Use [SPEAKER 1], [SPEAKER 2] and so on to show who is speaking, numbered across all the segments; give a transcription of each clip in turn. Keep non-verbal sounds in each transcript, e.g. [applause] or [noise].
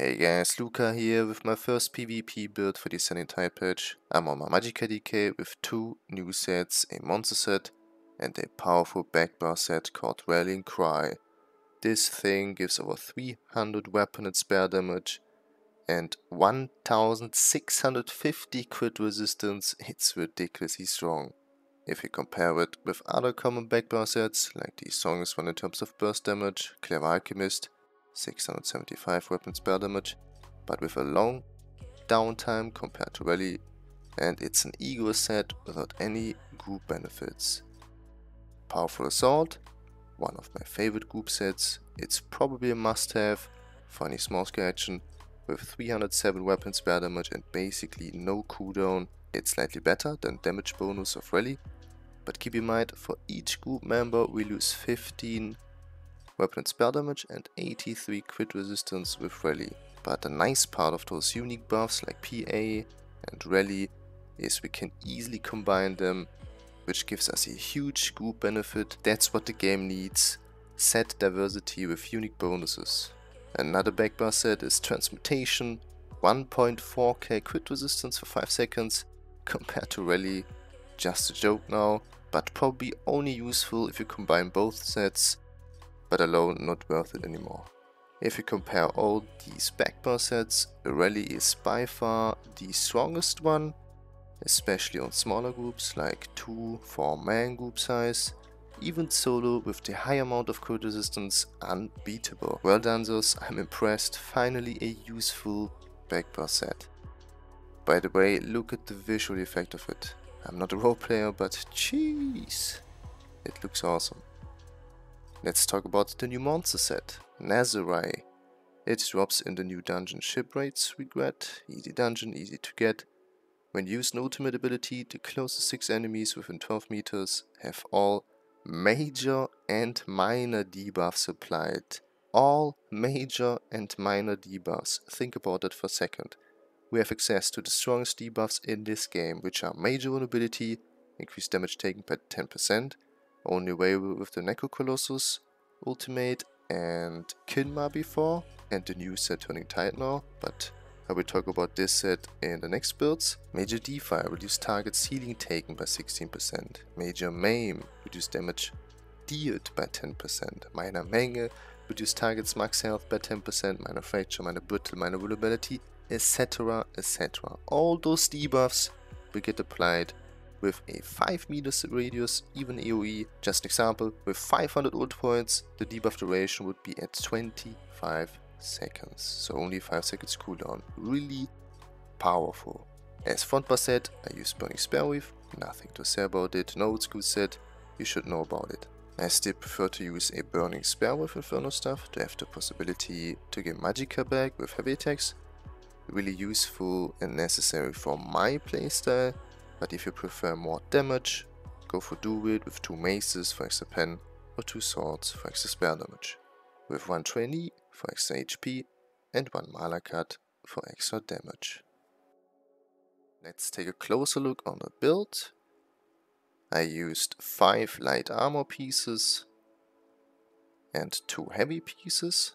[SPEAKER 1] Hey guys, Luca here with my first PvP build for the Tide patch. I'm on my Magicka DK with two new sets, a monster set and a powerful backbar set called Rallying Cry. This thing gives over 300 weapon and spell damage and 1650 crit resistance, it's ridiculously strong. If you compare it with other common backbar sets, like the strongest one in terms of burst damage, Clever Alchemist, 675 weapon spell damage, but with a long downtime compared to Rally, and it's an ego set without any group benefits. Powerful Assault, one of my favorite group sets, it's probably a must-have for any small scale action, with 307 weapon spell damage and basically no cooldown, it's slightly better than damage bonus of Rally, but keep in mind for each group member we lose 15 weapon and spell damage and 83 crit resistance with Rally. But the nice part of those unique buffs like PA and Rally is we can easily combine them which gives us a huge group benefit. That's what the game needs. Set diversity with unique bonuses. Another backbar set is Transmutation, 1.4k crit resistance for 5 seconds [laughs] compared to Rally. Just a joke now, but probably only useful if you combine both sets but alone not worth it anymore. If you compare all these backbar sets, Rally is by far the strongest one, especially on smaller groups like 2-4 man group size. Even solo with the high amount of crit resistance, unbeatable. Well done Zos, I'm impressed, finally a useful backbar set. By the way, look at the visual effect of it. I'm not a role player, but jeez, it looks awesome. Let's talk about the new monster set, Nazaray. It drops in the new dungeon Shipwrights Regret, easy dungeon, easy to get. When used an ultimate ability, the closest 6 enemies within 12 meters have all major and minor debuffs applied. All major and minor debuffs. Think about that for a second. We have access to the strongest debuffs in this game, which are major vulnerability, increased damage taken by 10%, only way with the Necrocolossus Ultimate and Kinma before, and the new set Turning now, but I will talk about this set in the next builds. Major Defile, reduce target's healing taken by 16%. Major Maim, reduce damage dealt by 10%. Minor Mangle, reduce target's max health by 10%. Minor Fracture, Minor Brittle, Minor Vulnerability, etc. etc. All those debuffs will get applied with a 5 meters radius, even AoE. Just an example, with 500 ult points, the debuff duration would be at 25 seconds. So only 5 seconds cooldown. Really powerful. As frontbar set, I use Burning Spellweave, nothing to say about it, no old school set, you should know about it. I still prefer to use a Burning Spellweave Inferno stuff to have the possibility to get Magicka back with heavy attacks. Really useful and necessary for my playstyle but if you prefer more damage, go for Druid with two maces for extra pen or two swords for extra spell damage. With one trainee for extra HP and one Malacath for extra damage. Let's take a closer look on the build. I used 5 light armor pieces and 2 heavy pieces.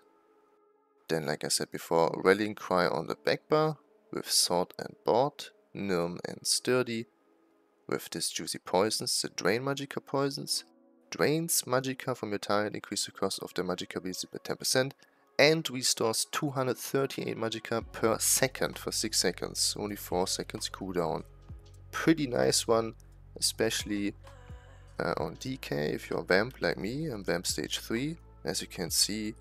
[SPEAKER 1] Then like I said before, Rallying Cry on the back bar with sword and board, Nirn and sturdy, with this juicy poisons, the Drain Magicka poisons, drains Magicka from your target, increase the cost of the Magicka ability by 10%, and restores 238 Magicka per second for 6 seconds, only 4 seconds cooldown. Pretty nice one, especially uh, on DK if you're Vamp like me, I'm Vamp stage 3. As you can see,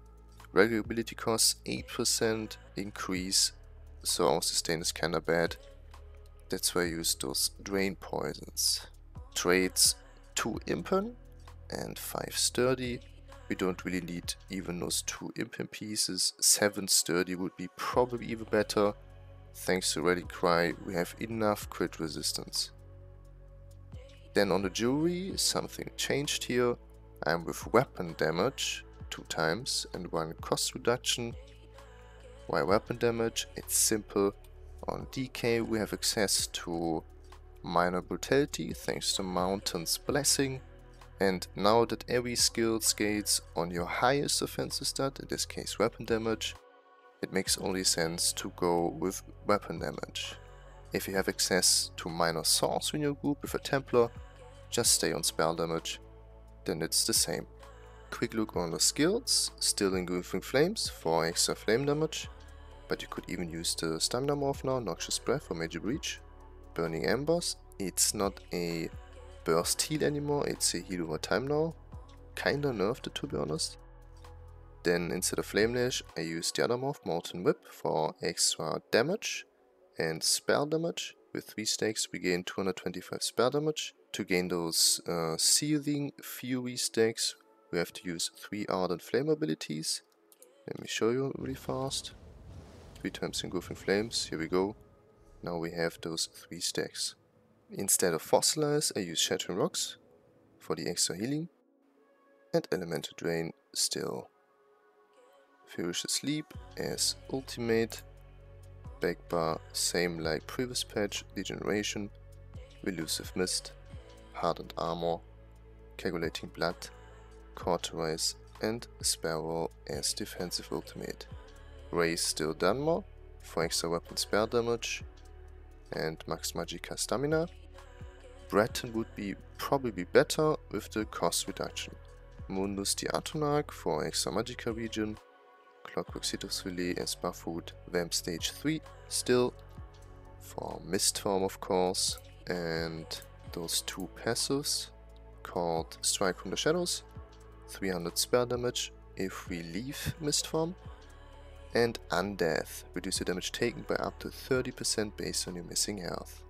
[SPEAKER 1] regular ability costs 8% increase, so our sustain is kinda bad. That's why I use those drain poisons. Trades 2 Impen and 5 Sturdy. We don't really need even those 2 Impen pieces. 7 Sturdy would be probably even better. Thanks to Rallying Cry, we have enough crit resistance. Then on the jewelry, something changed here. I'm with weapon damage, 2 times, and 1 cost reduction. Why weapon damage? It's simple. On DK we have access to minor brutality thanks to Mountain's blessing and now that every skill scales on your highest offensive stat, in this case weapon damage, it makes only sense to go with weapon damage. If you have access to minor swords in your group with a Templar, just stay on spell damage, then it's the same. Quick look on the skills, still engulfing flames for extra flame damage, but you could even use the stamina morph now, Noxious Breath or Major Breach. Burning Embers, it's not a burst heal anymore, it's a heal over time now. Kinda nerfed it to be honest. Then instead of Flame Lash, I use the other morph, Molten Whip, for extra damage and spell damage. With 3 stacks we gain 225 spell damage. To gain those uh, Seething Fury stacks we have to use 3 Ardent Flame abilities. Let me show you really fast. 3 times Engulfing Flames, here we go. Now we have those 3 stacks. Instead of Fossilize I use Shattering Rocks for the extra healing. And Elemental Drain still. Ferocious Leap as ultimate back bar, same like previous patch, Degeneration, Elusive Mist, Hardened Armor, Calculating Blood, Cauterize and Sparrow as defensive ultimate. Raise still Dunmer for extra weapon spell damage and Max Magicka stamina. Breton would be probably be better with the cost reduction. Mundus the Atronach for extra Magicka region Clockwork Citrus Filet as Buffood Vamp Stage 3 still for Mistform of course and those two passives called Strike from the Shadows 300 spell damage if we leave Mistform and Undeath, reduce the damage taken by up to 30% based on your missing health.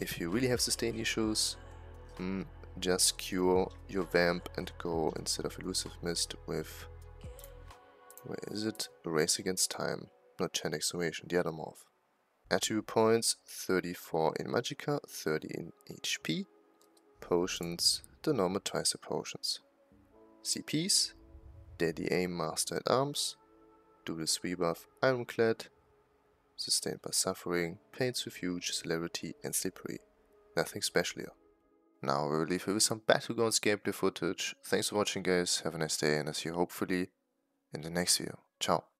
[SPEAKER 1] If you really have sustain issues, mm, just cure your Vamp and go instead of Elusive Mist with where is it? Race against time, not chain excavation, the other morph. Attribute points 34 in Magicka, 30 in HP. Potions, the normal potions. CPs, Deadly Aim Master at Arms, Duelist Rebuff Ironclad, Sustained by Suffering, Pain's Refuge, Celerity and Slippery. Nothing special here. Now we'll leave you with some Battlegrounds gameplay footage. Thanks for watching guys, have a nice day and I see you hopefully in the next video. Ciao.